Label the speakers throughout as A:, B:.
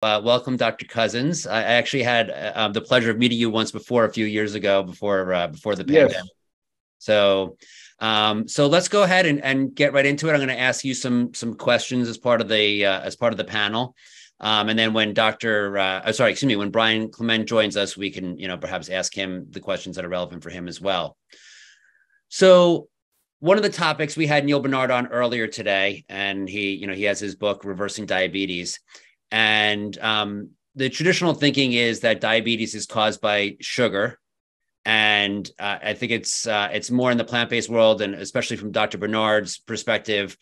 A: Uh, welcome, Dr. Cousens. I actually had uh, um, the pleasure of meeting you once before, a few years ago, before uh, before the pandemic. Yes. So, um, so let's go ahead and, and get right into it. I'm going to ask you some some questions as part of the uh, as part of the panel, um, and then when Dr. Uh, oh, sorry, excuse me, when Brian Clement joins us, we can you know perhaps ask him the questions that are relevant for him as well. So, one of the topics we had Neal Barnard on earlier today, and he you know he has his book Reversing Diabetes and um, the traditional thinking is that diabetes is caused by sugar. And uh, I think it's uh, it's more in the plant based world, and especially from Dr. Barnard's perspective,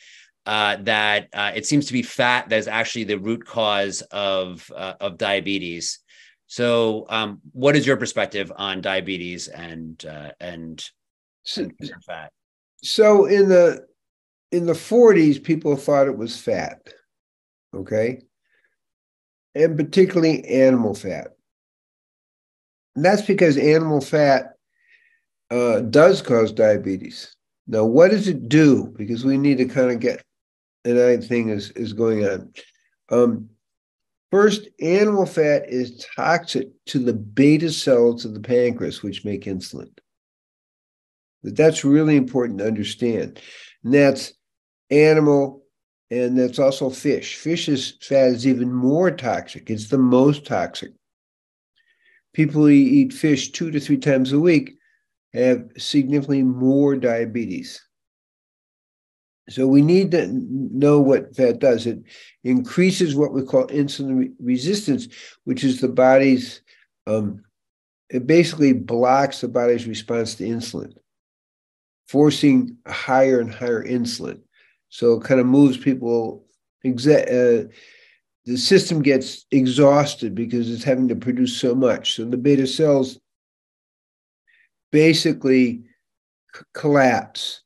A: uh, that uh, it seems to be fat that is actually the root cause of uh, of diabetes. So, um, what is your perspective on diabetes and uh, and,
B: so, and fat? So in the in the 40s, people thought it was fat. Okay, and particularly animal fat. And that's because animal fat uh, does cause diabetes. Now, what does it do? Because we need to kind of get another thing is, is going on. Um, first, animal fat is toxic to the beta cells of the pancreas, which make insulin. But that's really important to understand. And that's animal and that's also fish. Fish's fat is even more toxic. It's the most toxic. People who eat fish two to three times a week have significantly more diabetes. So we need to know what fat does. It increases what we call insulin re- resistance, which is the body's, um, it basically blocks the body's response to insulin, forcing higher and higher insulin. So it kind of moves people. Exa- uh, the system gets exhausted because it's having to produce so much. So the beta cells basically c- collapse,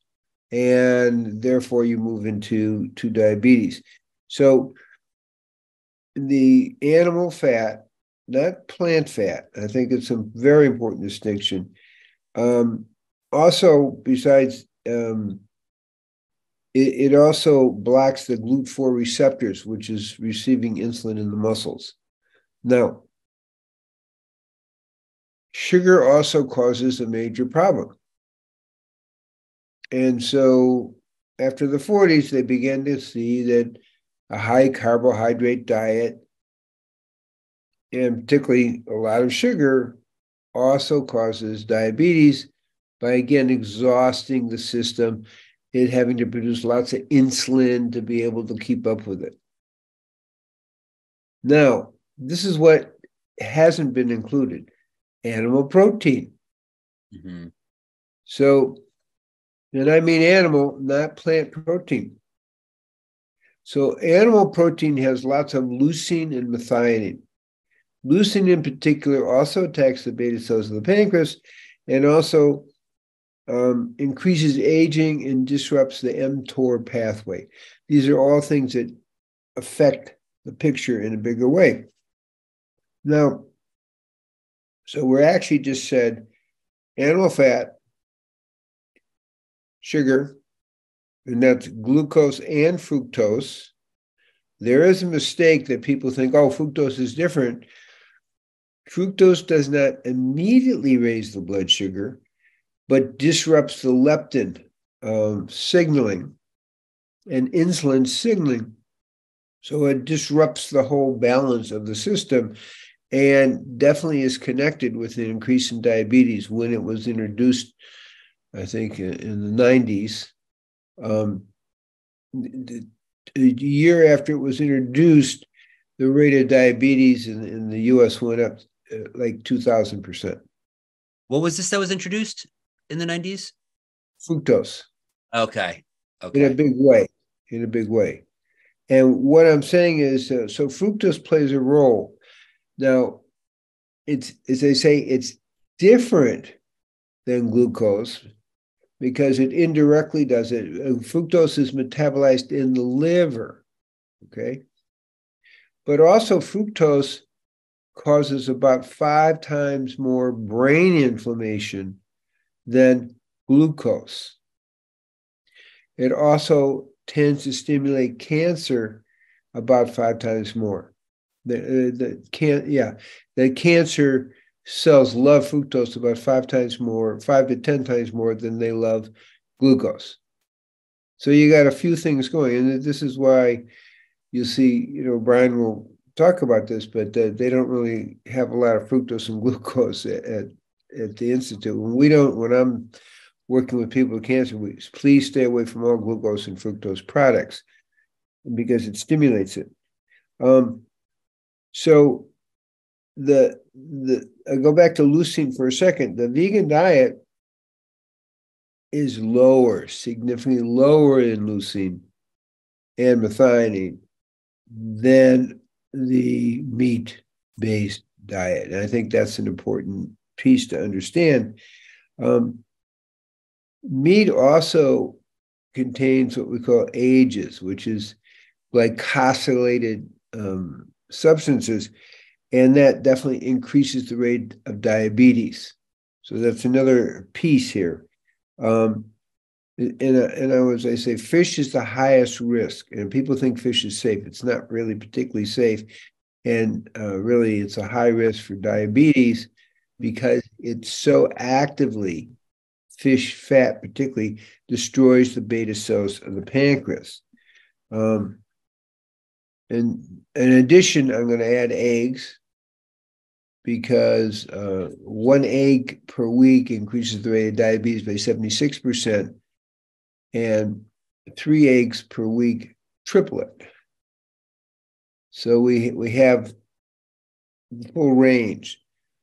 B: and therefore you move into to diabetes. So the animal fat, not plant fat, I think it's a very important distinction. Um, also, besides um, it, it also blocks the GLUT4 receptors, which is receiving insulin in the muscles. Now, sugar also causes a major problem. And so after the 40s, they began to see that a high carbohydrate diet, and particularly a lot of sugar, also causes diabetes by again exhausting the system it having to produce lots of insulin to be able to keep up with it. Now, this is what hasn't been included animal protein. Mm-hmm. So, and I mean animal, not plant protein. So, animal protein has lots of leucine and methionine. Leucine, in particular, also attacks the beta cells of the pancreas and also um, increases aging and disrupts the mTOR pathway. These are all things that affect the picture in a bigger way. Now, so we're actually just said animal fat, sugar, and that's glucose and fructose. There is a mistake that people think, oh, fructose is different. Fructose does not immediately raise the blood sugar but disrupts the leptin uh, signaling and insulin signaling. So it disrupts the whole balance of the system and definitely is connected with an increase in diabetes when it was introduced, I think, in the 90s. Um, a year after it was introduced, the rate of diabetes in, in the US went up uh, like 2,000%.
A: What was this that was introduced? In the 90s?
B: Fructose.
A: Okay. Okay.
B: In a big way. In a big way. And what I'm saying is, uh, so fructose plays a role. Now, it's as they say, it's different than glucose because it indirectly does it. Uh, fructose is metabolized in the liver. Okay. But also, fructose causes about five times more brain inflammation than glucose. It also tends to stimulate cancer about five times more. The, uh, the can yeah, the cancer cells love fructose about five times more, five to ten times more than they love glucose. So you got a few things going, and this is why you see, you know, Brian will talk about this, but uh, they don't really have a lot of fructose and glucose at, at, at the institute. When we don't, when I'm working with people with cancer, we please stay away from all glucose and fructose products because it stimulates it. Um, so the the I go back to leucine for a second. The vegan diet is lower, significantly lower in leucine and methionine than the meat based diet. And I think that's an important piece to understand. Um, meat also contains what we call ages, which is glycosylated um, substances, and that definitely increases the rate of diabetes. So that's another piece here. Um, and, and I was I say fish is the highest risk, and people think fish is safe. It's not really particularly safe, and uh, really it's a high risk for diabetes because it's so actively fish fat, particularly destroys the beta cells of the pancreas. Um, and in addition, I'm going to add eggs because uh, one egg per week increases the rate of diabetes by 76%, and three eggs per week triple it. So we, we have the full range.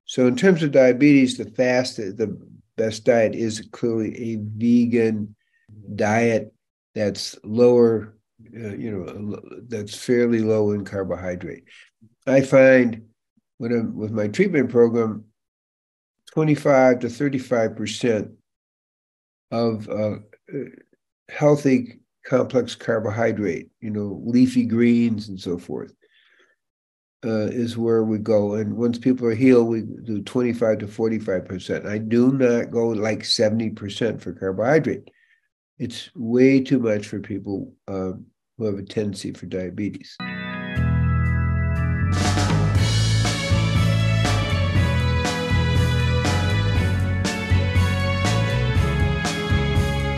B: So in terms of diabetes, the fastest, the best diet is clearly a vegan diet that's lower uh, you know, that's fairly low in carbohydrate. I find when I'm with my treatment program, 25 to 35 percent of uh, healthy complex carbohydrate, you know, leafy greens and so forth, uh, is where we go. And once people are healed, we do 25 to 45 percent. I do not go like 70 percent for carbohydrate. It's way too much for people um, who have a tendency for diabetes.